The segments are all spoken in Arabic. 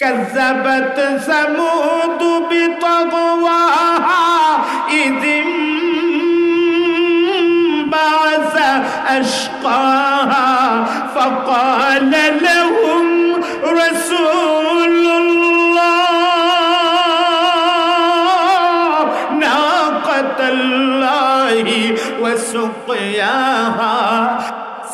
كذبت ثمود بطغواها إذ انبعث أشقاها. فقال لهم رسول الله ناقة الله وسقياها.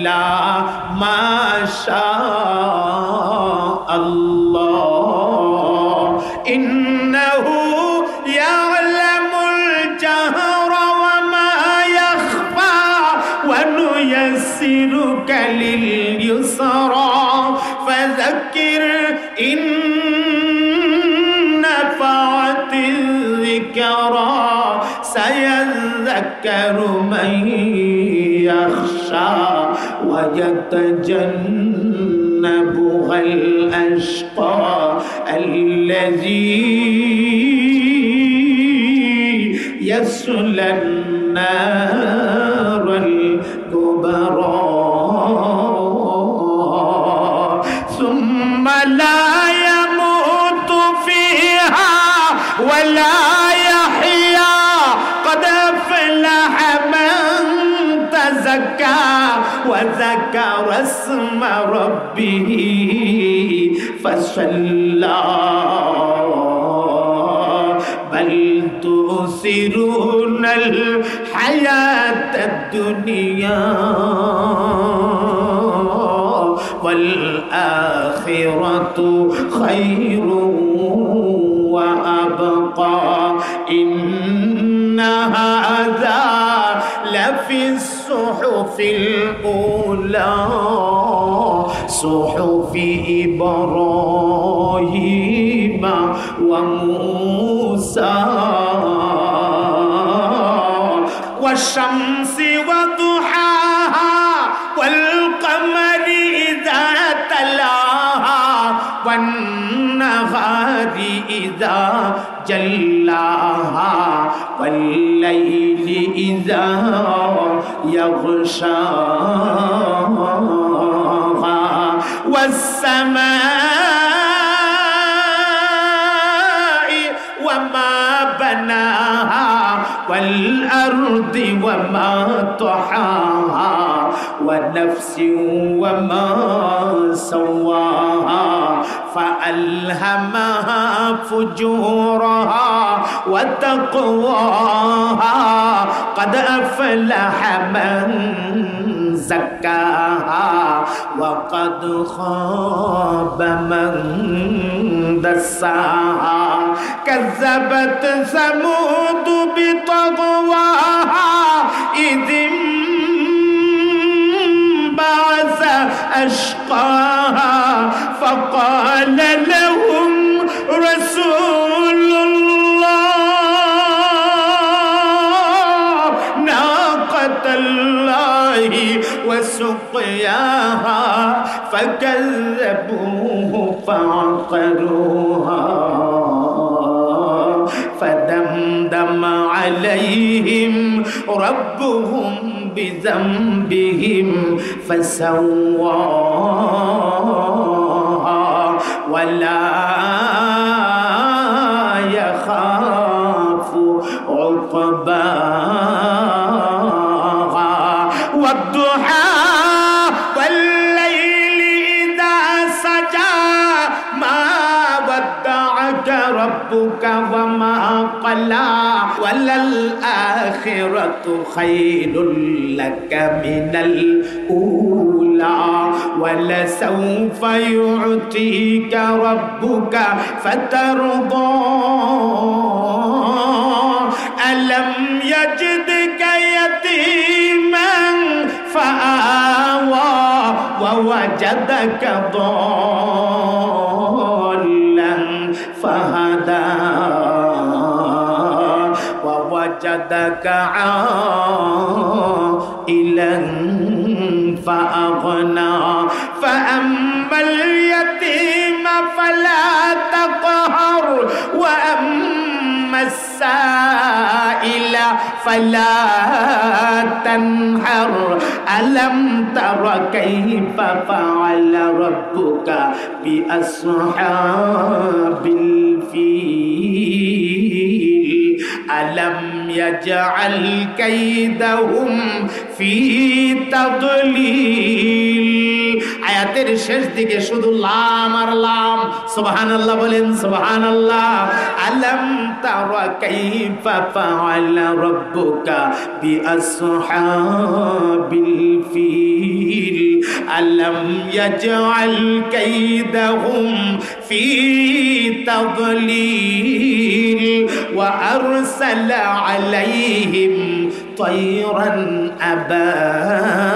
إلا ما شاء الله. إنه يعلم الجهر وما يخفى ونيسرك لليسرى. فذكر إن نفعت الذكرى سيذكر من يخشى. ويتجنبها الأشقى الذي يصلى النار الكبرى. ثم لا يموت فيها ولا اسم ربه فصلى. بل تؤثرون الحياة الدنيا والآخرة خير وأبقى. إن هذا لفي الصحف الأولى صحف إبراهيم وموسى والشمس وضحاها والقمر إذا تلاها والنهار إذا جلاها والليل إذا يغشاها والسماء وما بناها والأرض وما طحاها ونفس وما سواها فألهمها فجورها وتقواها قد أفلح من زكاها وقد خاب من دساها كذبت ثمود بطغواها إذ انبعث أشقاها فقال فكذبوه فعقروها فدمدم عليهم ربهم بذنبهم فسواها. ولا يخاف عقباها. والضحى والليل ربك وما قلى وللآخرة خير لك من الأولى ولسوف يعطيك ربك فترضى. ألم يجدك يتيما فآوى ووجدك ضالا. ووجدك عائلا فأغنى. فأما اليتيم فلا تقهر وأما السائل فلا تنحر ألم تر كيف فعل ربك بأصحاب তাজআল কাইদাহুম ফি তাদলিল। আয়াতের শেষ দিকে শুধু লাম আর লাম সুবহানাল্লাহ বলেন সুবহানাল্লাহ আলম তারা কাইফা ফাআলা রাব্বুকা বিআসহাবিল ফিল আলম ইয়াজআল কাইদাহুম ফি تضليل وأرسل عليهم طيرا أبابيل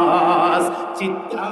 চিৎকার